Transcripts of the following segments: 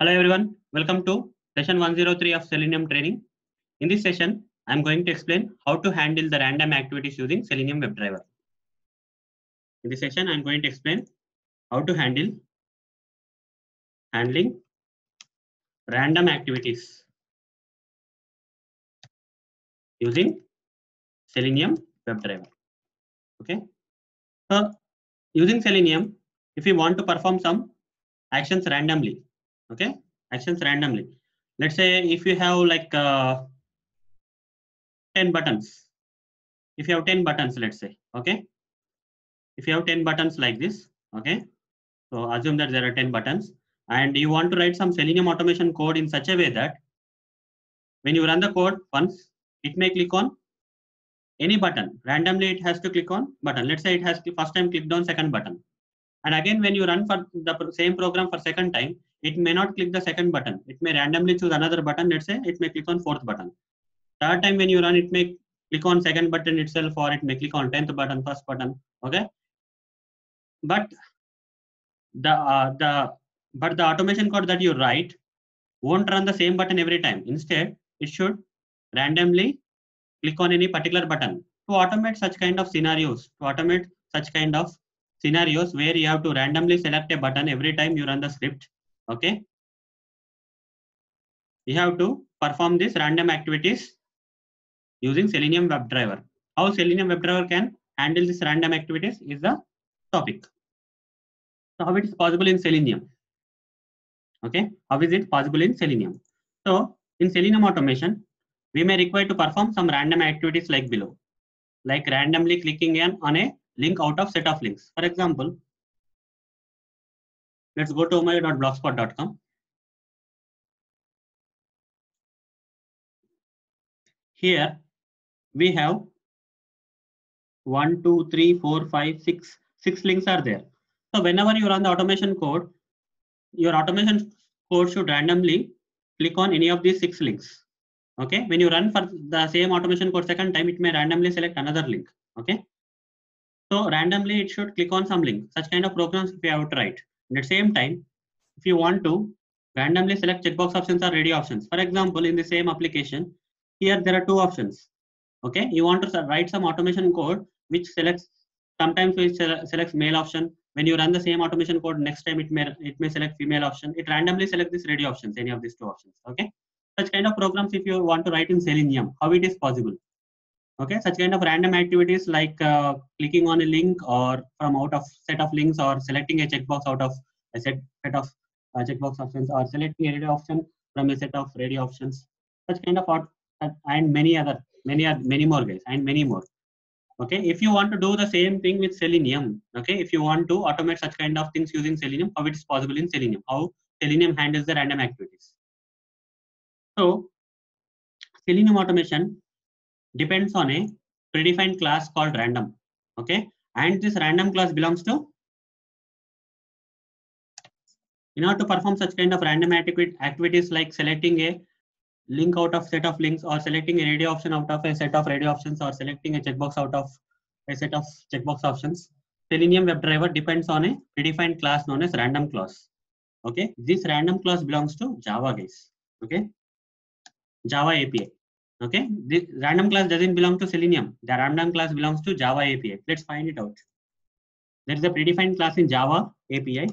Hello everyone, welcome to session 103 of Selenium training. In this session, I'm going to explain how to handle the random activities using Selenium WebDriver. In this session, I'm going to explain how to handle handling random activities using Selenium WebDriver. Okay. So using Selenium, if you want to perform some actions randomly, okay, actions randomly. Let's say if you have like uh, 10 buttons, if you have 10 buttons, let's say, okay, if you have 10 buttons like this, okay, so assume that there are 10 buttons and you want to write some Selenium automation code in such a way that when you run the code once, it may click on any button. Randomly it has to click on button. Let's say it has first time clicked on second button. And again when you run for the same program for second time it may not click the second button. It may randomly choose another button. Let's say it may click on fourth button. Third time when you run it may click on second button itself or it may click on 10th button first button okay? But the uh, the but the automation code that you write won't run the same button every time. Instead it should randomly click on any particular button. To automate such kind of scenarios to automate such kind of scenarios where you have to randomly select a button every time you run the script okay. We have to perform these random activities using selenium webdriver how selenium webdriver can handle these random activities is the topic. So how it is possible in selenium? Okay. How is it possible in selenium? So in selenium automation we may require to perform some random activities like below, like randomly clicking on a link out of set of links. For example, let's go to omayo.blogspot.com. Here we have one, two, three, four, five, six, six links are there. So whenever you run the automation code, your automation code should randomly click on any of these six links. Okay? When you run for the same automation code second time it may randomly select another link. Okay? So randomly it should click on some link. Such kind of programs you have to write and at the same time if you want to randomly select checkbox options or radio options. For example in the same application here there are two options. Okay? You want to write some automation code which selects sometimes it selects male option. When you run the same automation code next time it may it may select female option. It randomly selects this radio options any of these two options. Okay? Such kind of programs if you want to write in selenium how it is possible okay such kind of random activities like uh, clicking on a link or from out of set of links or selecting a checkbox out of a set, set of uh, checkbox options or selecting a radio option from a set of radio options. Such kind of uh, and many other many many more guys and many more. Okay if you want to do the same thing with selenium okay if you want to automate such kind of things using selenium how it is possible in selenium? How selenium handles the random activities? So Selenium automation depends on a predefined class called random. Okay. And this random class belongs to in order to perform such kind of random activities like selecting a link out of set of links or selecting a radio option out of a set of radio options or selecting a checkbox out of a set of checkbox options. Selenium WebDriver depends on a predefined class known as random class. Okay. This random class belongs to Java guys. Okay. Java API. Okay, the random class doesn't belong to Selenium. The random class belongs to Java API. Let's find it out. There is a predefined class in Java API.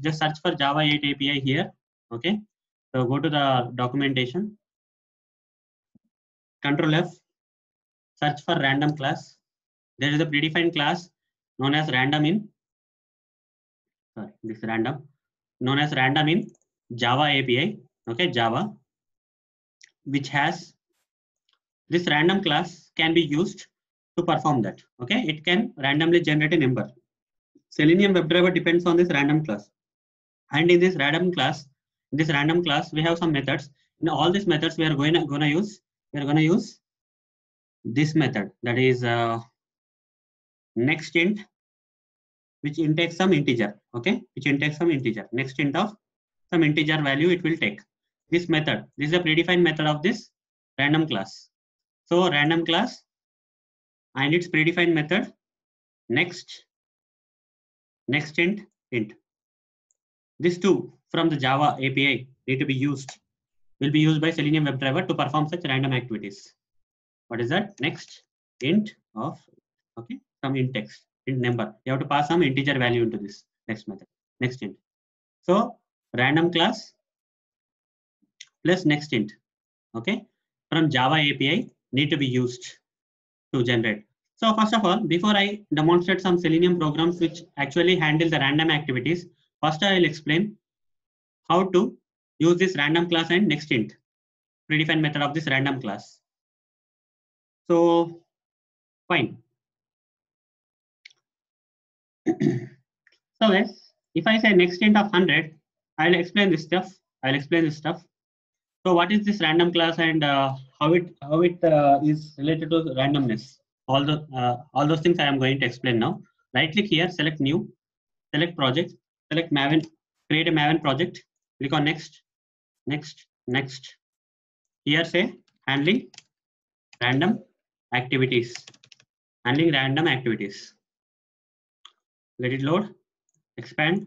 Just search for Java 8 API here. Okay, so go to the documentation. Control F. Search for random class. There is a predefined class known as random in. Sorry, this random known as random in Java API. Okay, Java which has this random class can be used to perform that. Okay, it can randomly generate a number. Selenium WebDriver depends on this random class. And in this random class, this random class, we have some methods. In all these methods, we are going to, going to use, we are going to use this method that is uh, next int, which intakes some integer. Okay, which intakes some integer. Next int of some integer value it will take this method. This is a predefined method of this random class. So random class and its predefined method next next int int. These two from the Java API need to be used will be used by Selenium WebDriver to perform such random activities. What is that? Next, int of, okay, some int text, int number. You have to pass some integer value into this next method, next int. So random class plus next int, okay, from Java API need to be used to generate. So first of all, before I demonstrate some Selenium programs which actually handle the random activities, first I will explain how to use this random class and next int predefined method of this random class. So fine. so yes, if I say next int of 100, I'll explain this stuff. I'll explain this stuff. So what is this random class and uh, how it how it uh, is related to randomness? All the uh, all those things I am going to explain now. Right click here, select new, select project, select Maven, create a Maven project, click on next, next, next. Here say handling random activities, handling random activities. Let it load, expand,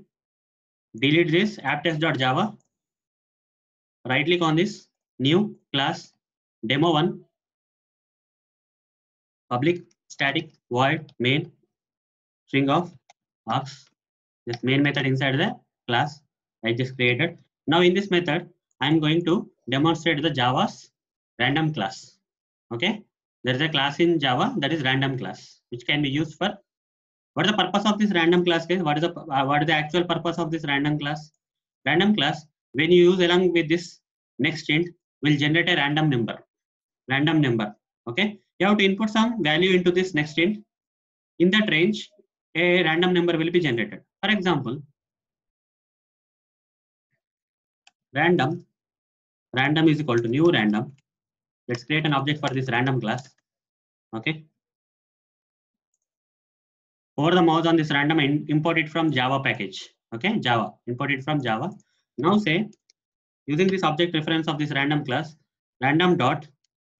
delete this apptest.java, right click on this new class demo1 public static void main string of args this main method inside the class I just created. Now in this method, I'm going to demonstrate the Java's random class. Okay, there is a class in Java that is random class, which can be used for what is the purpose of this random class case? What is the uh, what is the actual purpose of this random class? Random class, when you use along with this next int, will generate a random number. Random number. Okay, you have to input some value into this next int. In that range, a random number will be generated. For example, random random is equal to new random let's create an object for this random class okay over the mouse on this random and import it from java package okay java import it from java now say using this object reference of this random class random dot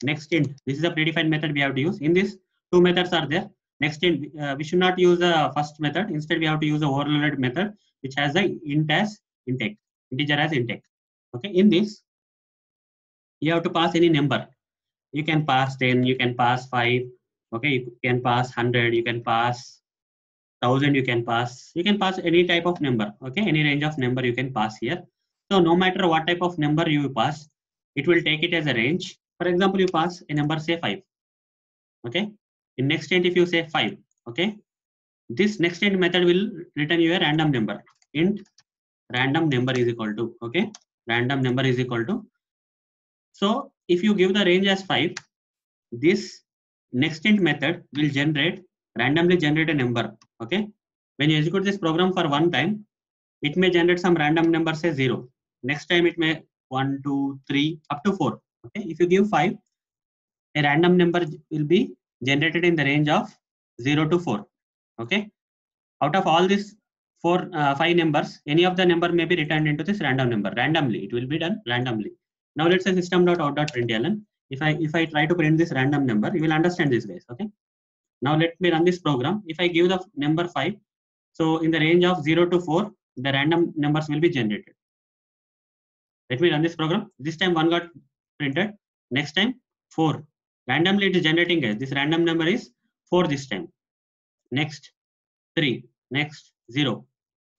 next int this is a predefined method we have to use. In this two methods are there. Next int uh, we should not use the first method. Instead we have to use the overloaded method which has the int as intake integer as intake. Okay in this you have to pass any number. You can pass 10 you can pass 5 okay you can pass 100 you can pass 1000 you can pass. You can pass any type of number okay? Any range of number you can pass here. So no matter what type of number you pass it will take it as a range. For example you pass a number say 5 okay? In next int if you say 5 okay? This next int method will return you a random number. Int random number is equal to okay? Random number is equal to. So if you give the range as 5 this next int method will generate randomly generate a number okay? When you execute this program for one time it may generate some random number say 0 next time it may one, two, three, up to 4 okay? If you give 5 a random number will be generated in the range of 0 to 4 okay? Out of all these four uh, five numbers any of the number may be returned into this random number randomly. It will be done randomly. Now let's say system.out.println if i if i try to print this random number you will understand this guys okay now let me run this program. If i give the number 5 so in the range of 0 to 4 the random numbers will be generated. Let me run this program. This time one got printed. Next time 4 randomly it is generating guys. This random number is 4 this time. Next 3 next 0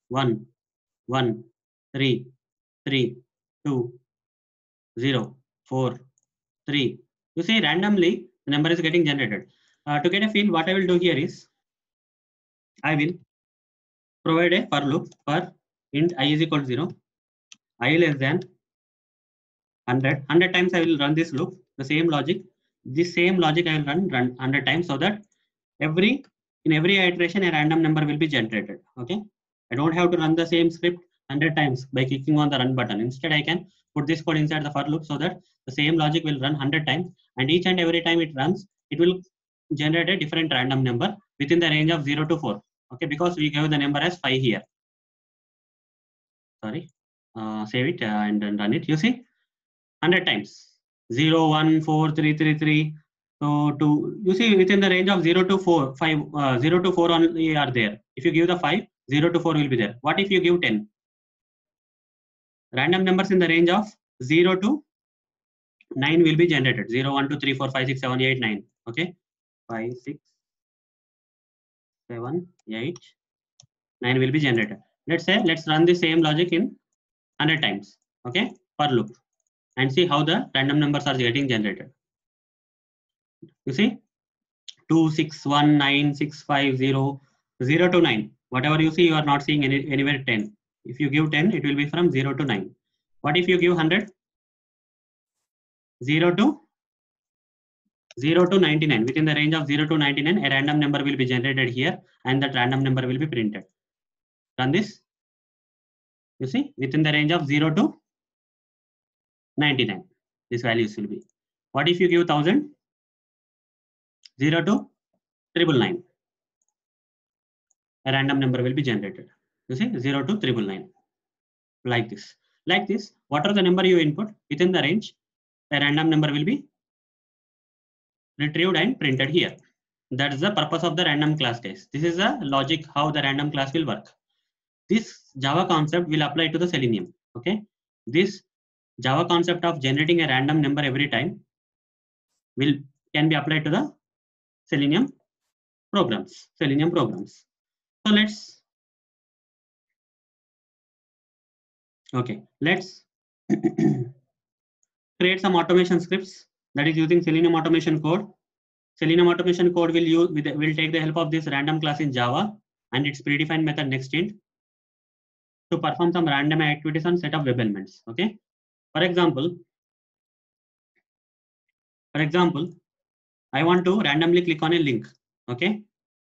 1 1 3 3 2 0 4 3 you see randomly the number is getting generated uh, to get a feel what i will do here is i will provide a for loop for int i is equal to 0 i less than 100 100 times i will run this loop the same logic. This same logic i will run run 100 times so that every in every iteration a random number will be generated okay? I don't have to run the same script 100 times by clicking on the run button. Instead i can put this code inside the for loop so that the same logic will run 100 times and each and every time it runs it will generate a different random number within the range of 0 to 4 okay because we gave the number as 5 here. Sorry. Uh, save it and, and run it. You see? 100 times. 0 1 4 3 3 3 so to you see within the range of 0 to 4 5 uh, 0 to 4 only are there. If you give the 5 0 to 4 will be there. What if you give 10 random numbers in the range of 0 to 9 will be generated. 0 1 2 3 4 5 6 7 8 9 okay 5 6 7 8 9 will be generated. Let's say let's run the same logic in 100 times okay per loop. And see how the random numbers are getting generated. You see? 2 6 1 9 6 5 0 0 to 9 whatever you see you are not seeing any, anywhere 10 if you give 10 it will be from 0 to 9 what if you give 100 0 to 0 to 99 within the range of 0 to 99 a random number will be generated here and that random number will be printed. Run this? You see within the range of 0 to 99 this values will be. What if you give 1000 0 to triple nine. A random number will be generated. You see 0 to triple nine. Like this. Like this what are the number you input? Within the range a random number will be retrieved and printed here. That is the purpose of the random class case. This is the logic how the random class will work. This Java concept will apply to the Selenium. Okay. This Java concept of generating a random number every time will can be applied to the Selenium programs. Selenium programs. So let's okay. Let's create some automation scripts that is using Selenium automation code. Selenium automation code will use with will take the help of this random class in Java and its predefined method nextInt to perform some random activities on set of web elements. Okay. For example, for example, I want to randomly click on a link. Okay.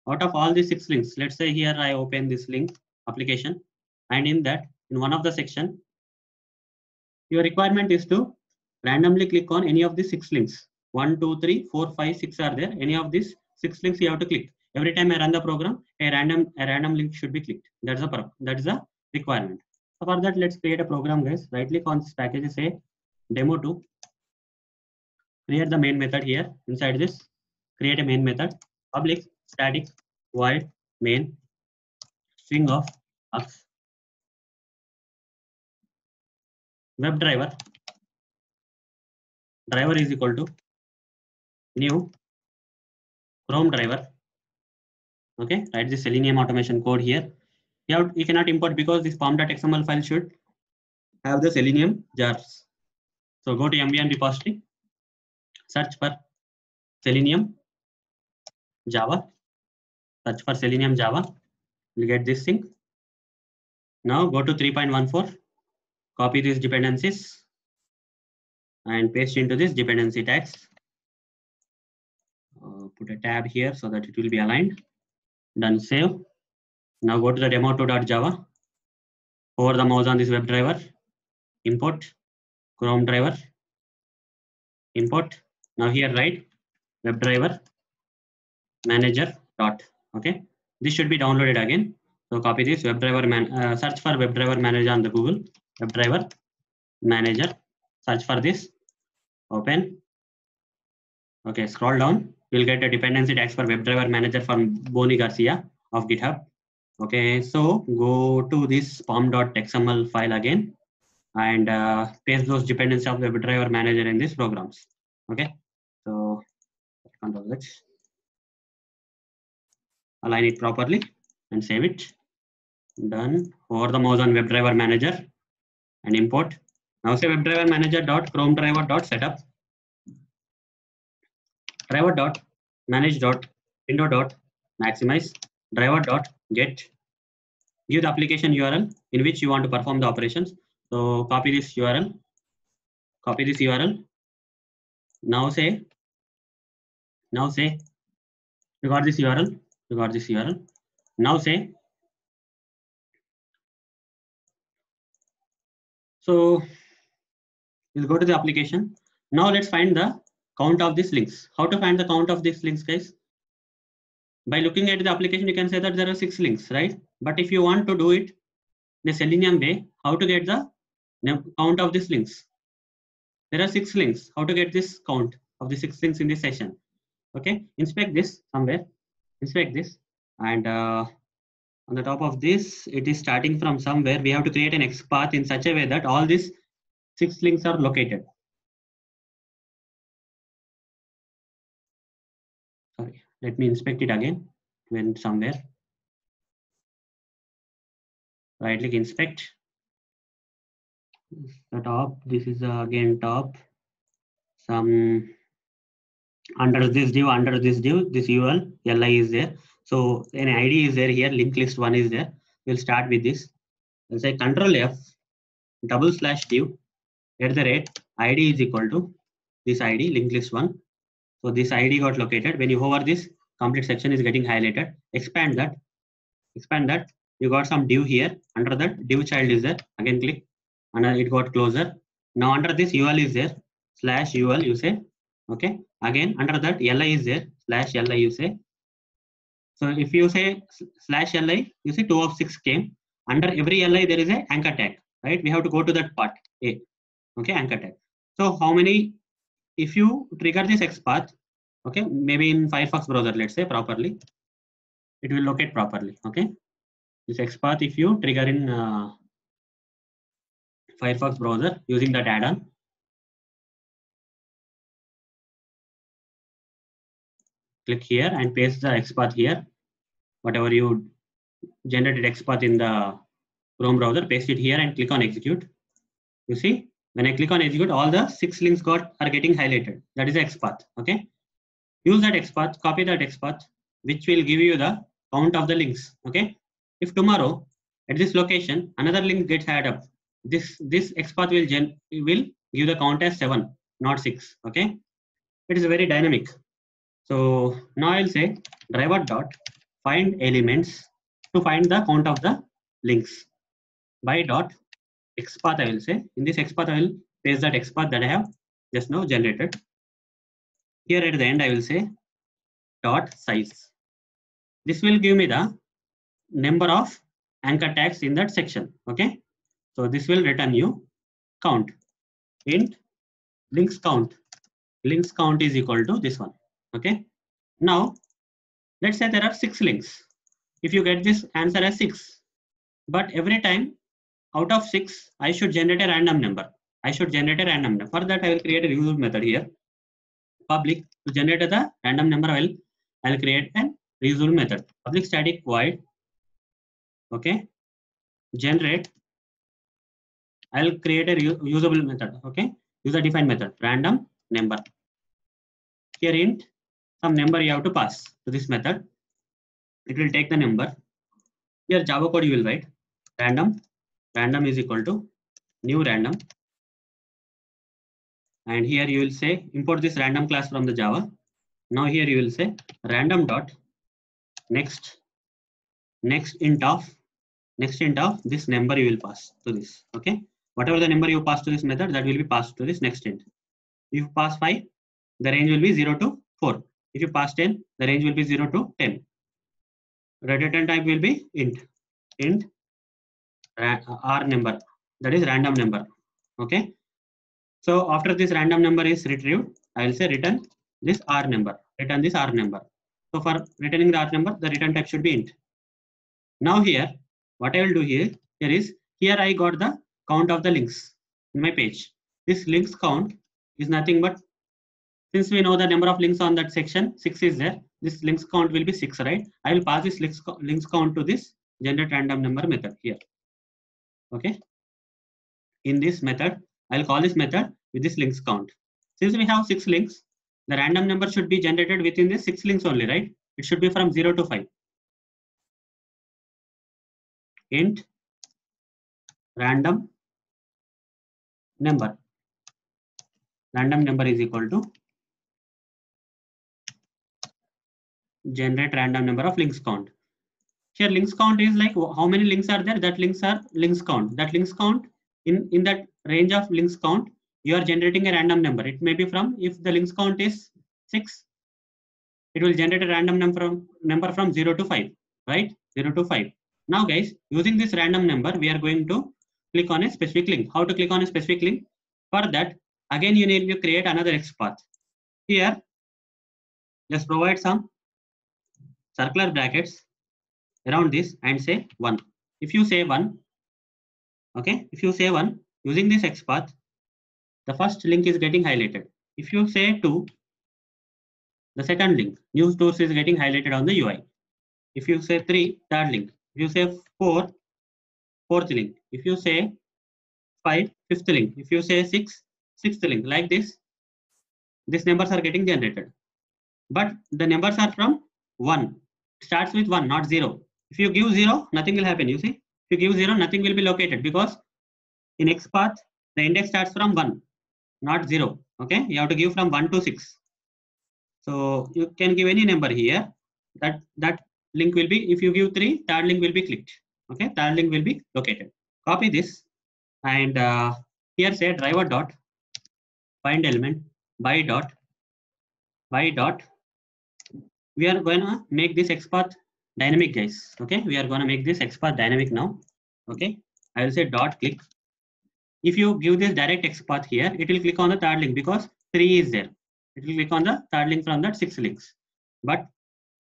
Out of all these six links, let's say here I open this link application, and in that, in one of the section, your requirement is to randomly click on any of the six links. One, two, three, four, five, six are there. Any of these six links you have to click. Every time I run the program, a random a random link should be clicked. That's the purpose. That is the requirement. So for that, let's create a program, guys. Right click on this package, say demo2. Create the main method here. Inside this, create a main method. Public static void main string of x WebDriver driver is equal to new Chrome driver. Okay, write the Selenium automation code here. You, have, you cannot import because this pom.xml file should have the Selenium jars. So go to MVN repository, search for Selenium Java, search for Selenium Java, you'll get this thing. Now go to 3.14, copy these dependencies and paste into this dependency tags. Uh, put a tab here so that it will be aligned. Done save. Now go to the demo2.java. Hover the mouse on this WebDriver. Import Chrome driver. Import. Now here write WebDriver manager dot. Okay. This should be downloaded again. So copy this WebDriver man. Uh, search for WebDriver manager on the Google. WebDriver manager. Search for this open okay scroll down you'll get a dependency tags for webdriver manager from Boni Garcia of GitHub. Okay, so go to this pom.xml file again and uh, paste those dependencies of WebDriver manager in these programs. Okay, so control H, align it properly and save it. Done. Over the mouse on WebDriver manager and import now say WebDriver manager dot Chrome driver dot setup driver dot manage dot window dot maximize driver dot get give the application URL in which you want to perform the operations. So copy this URL, copy this URL. Now say, now say, you got this URL, you got this URL. Now say, so we'll go to the application. Now let's find the count of these links. How to find the count of these links, guys? By looking at the application, you can say that there are six links, right? But if you want to do it in a Selenium way, how to get the count of these links? There are six links. How to get this count of the six links in this session? Okay, inspect this somewhere. Inspect this and uh, on the top of this, it is starting from somewhere. We have to create an X path in such a way that all these six links are located. Sorry, let me inspect it again. Went somewhere. Right click inspect. The top, this is again top. Some under this div, under this div, this UL, LI is there. So an ID is there here, link list one is there. We'll start with this. I'll say control F, double slash div, at the rate, ID is equal to this ID, linked list one. So this ID got located. When you hover this, complete section is getting highlighted. Expand that, expand that. You got some div here. Under that, div child is there. Again click, and it got closer. Now under this UL is there, slash UL you say, okay. Again under that LI is there, slash LI you say, so if you say slash li, you see two of six came. Under every li, there is a anchor tag, right? We have to go to that part A. Okay, anchor tag. So how many? If you trigger this xpath okay, maybe in Firefox browser, let's say properly, it will locate properly. Okay, this xpath if you trigger in uh, Firefox browser using that add-on, click here and paste the XPath here. Whatever you generated XPath in the Chrome browser, paste it here and click on execute. You see, when I click on execute, all the six links got are getting highlighted. That is the XPath. Okay. Use that XPath, copy that XPath, which will give you the count of the links. Okay. If tomorrow at this location another link gets added up, this this XPath will gen will give the count as seven, not six. Okay. It is very dynamic. So now I'll say driver dot find elements to find the count of the links by dot xpath I will say in this xpath I will paste that xpath that I have just now generated. Here at the end I will say dot size. This will give me the number of anchor tags in that section. Okay. So this will return you count int links count. Links count is equal to this one okay now let's say there are six links if you get this answer as six but every time out of six i should generate a random number. I should generate a random number. For that i will create a reusable method here. Public to generate the random number i will i'll create an reusable method. Public static void. Okay. Generate. I'll create a reusable method. Okay. User defined method. Random number. Here int. Some number you have to pass to this method. It will take the number. Here Java code you will write. Random. Random is equal to new random. And here you will say import this random class from the Java. Now here you will say random dot next next int of next int of this number you will pass to this. Okay. Whatever the number you pass to this method that will be passed to this next int. If you pass 5, the range will be 0 to 4. If you pass 10, the range will be 0 to 10. Return type will be int. int Uh, r number. That is random number. Okay. So after this random number is retrieved, I will say return this r number. Return this r number. So for returning the r number, the return type should be int. Now here, what I will do here, here is, here I got the count of the links in my page. This links count is nothing but since we know the number of links on that section, 6 is there. This links count will be 6, right? I will pass this links, links count to this generate random number method here. Okay. In this method, I'll call this method with this links count. Since we have 6 links, the random number should be generated within this 6 links only, right? It should be from 0 to 5. Int random number. Random number is equal to generate random number of links count. Here links count is like how many links are there? That links are links count. That links count in, in that range of links count, you are generating a random number. It may be from, if the links count is 6, it will generate a random number from, number from 0 to 5, right? 0 to 5. Now guys, using this random number, we are going to click on a specific link. How to click on a specific link? For that, again, you need to create another XPath. Here, just provide some circular brackets around this and say 1 if you say 1 okay if you say 1 using this XPath the first link is getting highlighted. If you say 2 the second link new source is getting highlighted on the ui if you say 3 third link. If you say 4 fourth link. If you say 5 fifth link. If you say 6 sixth link. Like this these numbers are getting generated. But the numbers are from 1 starts with 1 not 0 if you give 0 nothing will happen you see? If you give 0 nothing will be located because in XPath the index starts from 1 not 0 okay? You have to give from 1 to 6 so you can give any number here. That that link will be if you give 3 third link will be clicked okay? Third link will be located. Copy this and uh, here say driver dot find element by dot by dot. We are going to make this XPath dynamic guys. Okay we are going to make this XPath dynamic now. Okay i will say dot click. If you give this direct XPath here it will click on the third link because 3 is there. It will click on the third link from that six links. But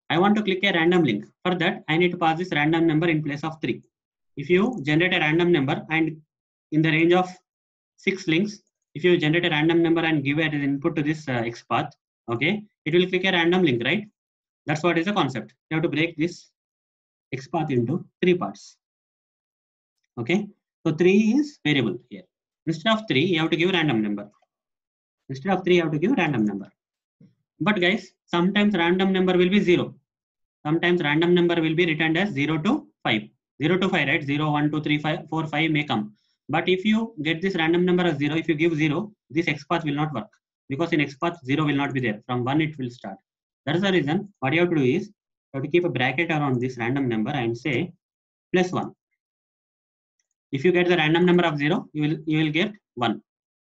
i want to click a random link. For that i need to pass this random number in place of 3 if you generate a random number and in the range of six links if you generate a random number and give it as input to this uh, XPath okay it will click a random link right that's what is the concept. You have to break this x path into three parts. Okay? So 3 is variable here. Instead of 3 you have to give random number. Instead of 3 you have to give random number. But guys sometimes random number will be 0 sometimes random number will be returned as 0 to 5 0 to 5 right? 0 1 2 3 5 4 5 may come. But if you get this random number as 0 if you give 0 this x path will not work. Because in x path 0 will not be there. From 1 it will start that is the reason what you have to do is you have to keep a bracket around this random number and say plus 1 if you get the random number of 0 you will you will get 1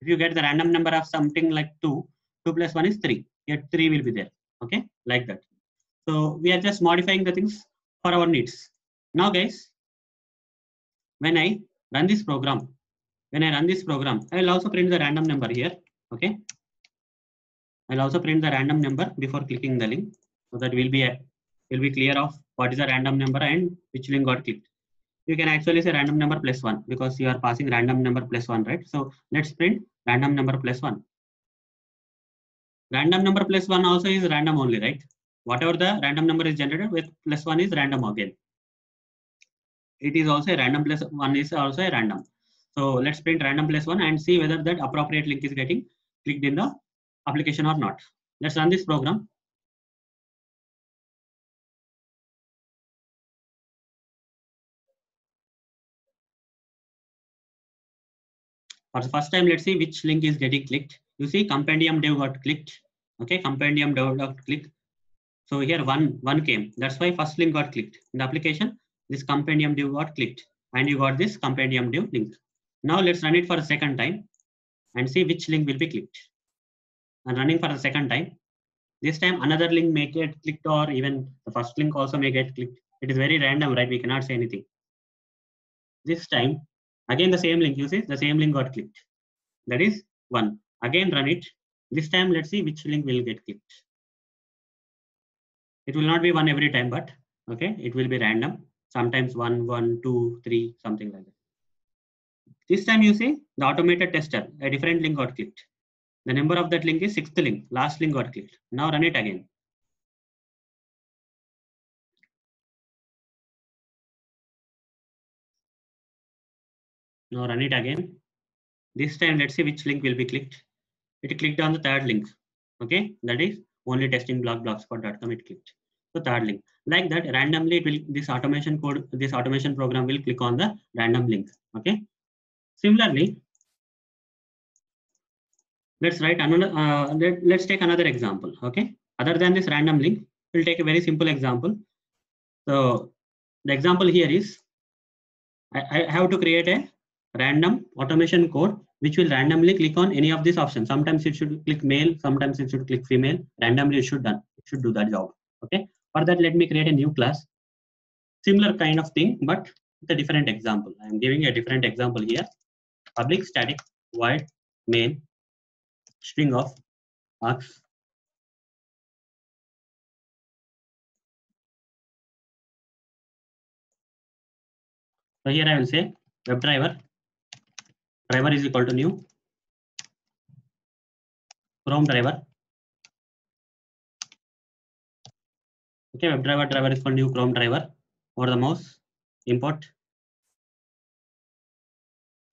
if you get the random number of something like 2 2 plus 1 is 3 yet 3 will be there. Okay? Like that. So we are just modifying the things for our needs. Now guys when i run this program when i run this program i will also print the random number here. Okay i'll also print the random number before clicking the link so that will be uh, a, will be clear of what is the random number and which link got clicked you can actually say random number plus one because you are passing random number plus one, right? So let's print random number plus one. Random number plus one also is random only, right? Whatever the random number is generated with plus one is random again. It is also a random plus one is also a random. So let's print random plus one and see whether that appropriate link is getting clicked in the application or not. Let's run this program. For the first time, let's see which link is getting clicked. You see compendium dev got clicked. Okay, compendium dev got clicked. So here one, one came. That's why first link got clicked. In the application, this compendium dev got clicked and you got this compendium dev link. Now let's run it for a second time and see which link will be clicked. And running for the second time. This time another link may get clicked or even the first link also may get clicked. It is very random, right? We cannot say anything. This time Again, the same link, you see, the same link got clicked. That is one. Again, run it. This time, let's see which link will get clicked. It will not be one every time, but okay, it will be random. Sometimes one, one, two, three, something like that. This time, you see the automated tester, a different link got clicked. The number of that link is sixth link, last link got clicked. Now run it again. Now run it again. This time, let's see which link will be clicked. It clicked on the third link. Okay, that is only testing blog blogspot.com. It clicked the third link. Like that, randomly, it will this automation code, this automation program will click on the random link. Okay. Similarly, let's write another. Uh, let, let's take another example. Okay. Other than this random link, we'll take a very simple example. So the example here is I, I have to create a random automation code which will randomly click on any of these options. Sometimes it should click male, sometimes it should click female. Randomly it should done. It should do that job. Okay. For that, let me create a new class. Similar kind of thing, but with a different example. I am giving a different example here. Public static void main string of args So here I will say WebDriver driver is equal to new Chrome driver. Okay, WebDriver driver is called new Chrome driver over the mouse import.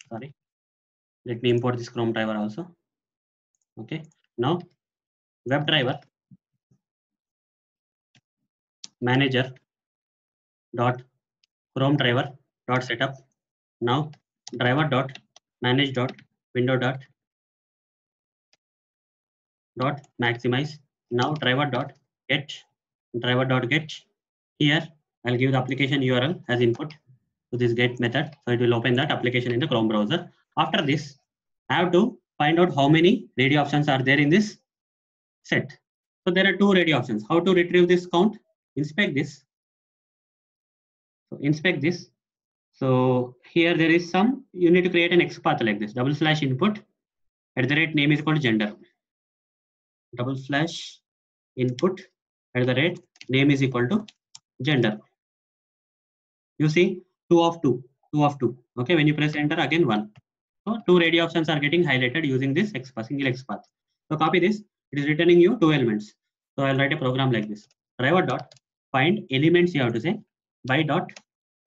Sorry, let me import this Chrome driver also. Okay, now WebDriver manager dot chrome driver dot setup. Now driver dot manage dot window dot dot maximize. Now driver dot get driver dot get. Here i'll give the application url as input to this get method. So it will open that application in the chrome browser. After this i have to find out how many radio options are there in this set so there are two radio options how to retrieve this count inspect this. So inspect this. So here there is some, you need to create an XPath like this, double slash input at the rate name is called gender. Double slash input at the rate name is equal to gender. You see two of two, two of two. Okay, when you press enter again one. So two radio options are getting highlighted using this XPath, single XPath. So copy this, it is returning you two elements. So I'll write a program like this. Driver dot find elements you have to say by dot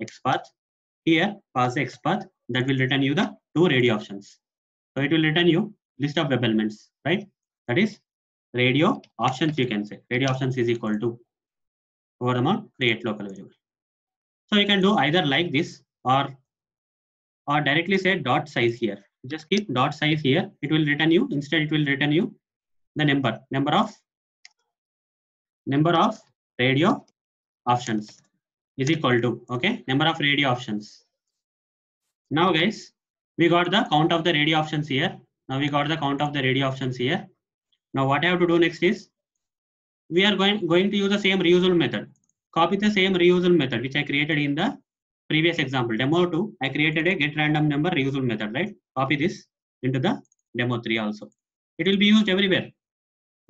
xpath here pass the xpath that will return you the two radio options. So it will return you list of web elements right? That is radio options you can say. Radio options is equal to over amount create local variable. So you can do either like this or or directly say dot size here. Just keep dot size here. It will return you. Instead it will return you the number. Number of? Number of radio options is equal to okay? Number of radio options. Now guys we got the count of the radio options here. Now we got the count of the radio options here. Now what i have to do next is we are going going to use the same reusable method. Copy the same reusable method which i created in the previous example demo 2 i created a get random number reusable method right? Copy this into the demo 3 also. It will be used everywhere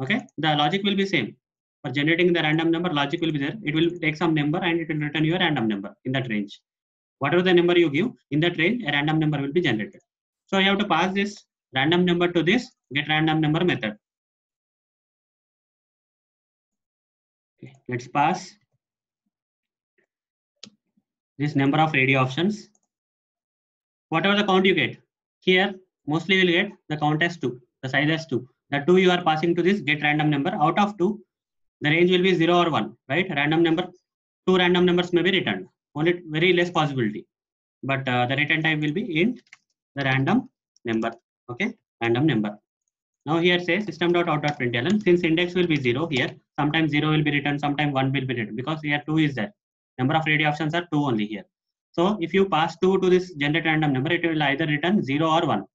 okay? The logic will be same. For generating the random number logic will be there. It will take some number and it will return you a random number in that range. Whatever the number you give in that range a random number will be generated. So you have to pass this random number to this get random number method. Okay, let's pass this number of radio options. Whatever the count you get here mostly will get the count as 2 the size as 2 the 2 you are passing to this get random number. Out of 2 the range will be 0 or 1 right? Random number two random numbers may be returned only very less possibility. But uh, the return type will be int the random number okay? Random number. Now here say system.out.println since index will be 0 here sometimes 0 will be returned sometimes 1 will be returned because here 2 is there number of radio options are 2 only here. So if you pass 2 to this generate random number it will either return 0 or 1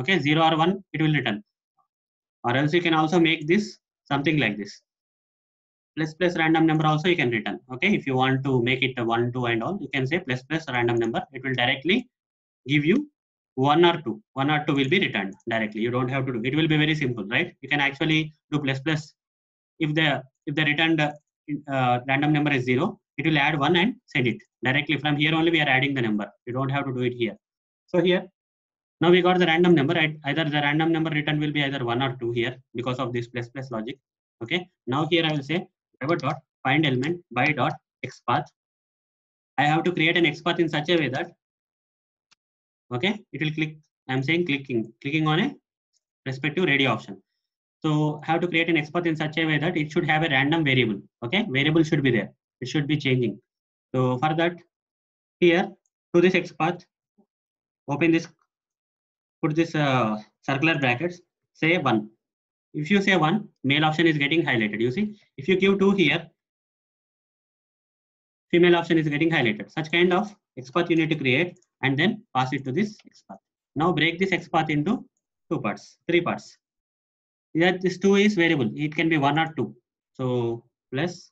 okay 0 or 1 it will return. Or else you can also make this something like this. Plus plus random number also you can return. Okay if you want to make it a one two and all you can say plus plus random number. It will directly give you one or two. One or two will be returned directly. You don't have to do. It will be very simple right? You can actually do plus plus. If the if the returned uh, random number is zero it will add one and send it. Directly from here only we are adding the number. You don't have to do it here. So here now we got the random number. Either the random number return will be either one or two here because of this plus plus logic. Okay? Now here i will say driver dot find element by dot xpath. I have to create an xpath in such a way that okay it will click. I'm saying clicking clicking on a respective radio option. So have to create an xpath in such a way that it should have a random variable. Okay? Variable should be there it should be changing. So for that here to this xpath open this put this uh, circular brackets say one. If you say one male option is getting highlighted. You see if you give two here female option is getting highlighted. Such kind of xpath you need to create and then pass it to this xpath now break this xpath into two parts three parts. That this two is variable. It can be one or two. So plus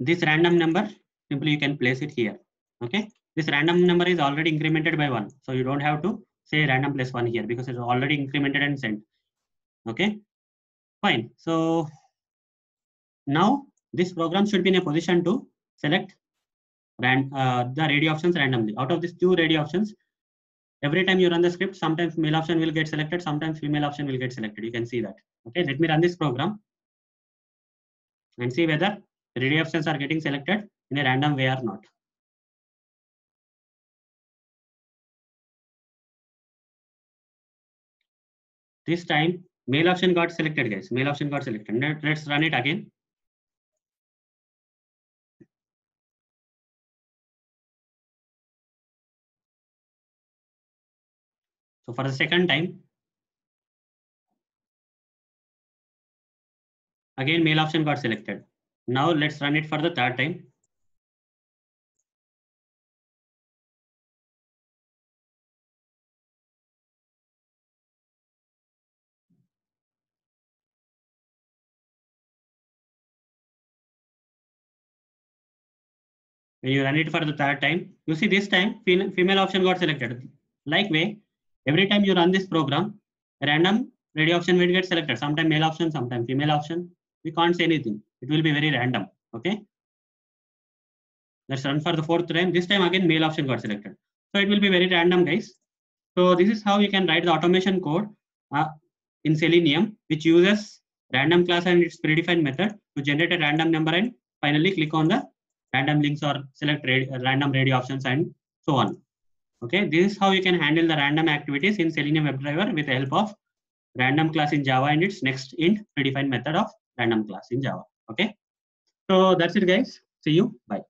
this random number simply you can place it here okay this random number is already incremented by one so you don't have to say random place plus one here because it's already incremented and sent okay fine so now this program should be in a position to select ran, uh, the ready options randomly. Out of these two ready options, every time you run the script, sometimes male option will get selected, sometimes female option will get selected. You can see that. Okay, let me run this program and see whether radio options are getting selected in a random way or not. This time, male option got selected, guys. Male option got selected. Let's run it again. So for the second time, again male option got selected. Now let's run it for the third time. When you run it for the third time, you see this time female option got selected. Like way, every time you run this program, random radio option will get selected. Sometimes male option, sometimes female option. We can't say anything. It will be very random. Okay. Let's run for the fourth time. This time again male option got selected. So it will be very random, guys. So this is how you can write the automation code uh, in Selenium, which uses random class and its predefined method to generate a random number and finally click on the random links or select random radio options and so on. Okay, this is how you can handle the random activities in Selenium WebDriver with the help of random class in Java and its nextInt predefined method of random class in Java. Okay, so that's it, guys. See you. Bye.